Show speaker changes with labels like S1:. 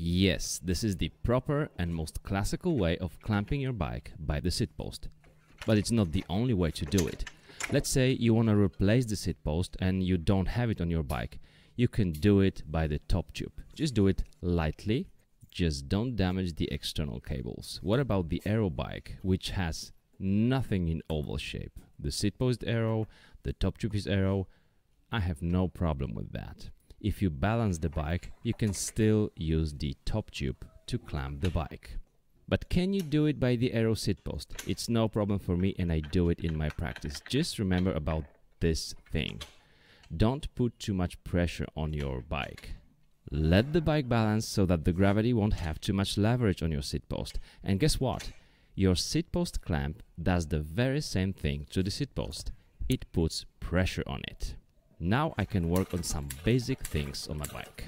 S1: Yes, this is the proper and most classical way of clamping your bike by the seat post. But it's not the only way to do it. Let's say you want to replace the seat post and you don't have it on your bike. You can do it by the top tube. Just do it lightly, just don't damage the external cables. What about the aero bike, which has nothing in oval shape? The seat post aero, the top tube is aero. I have no problem with that. If you balance the bike, you can still use the top tube to clamp the bike. But can you do it by the aero seat post? It's no problem for me and I do it in my practice. Just remember about this thing. Don't put too much pressure on your bike. Let the bike balance so that the gravity won't have too much leverage on your seat post. And guess what? Your seat post clamp does the very same thing to the seat post. It puts pressure on it. Now I can work on some basic things on my bike.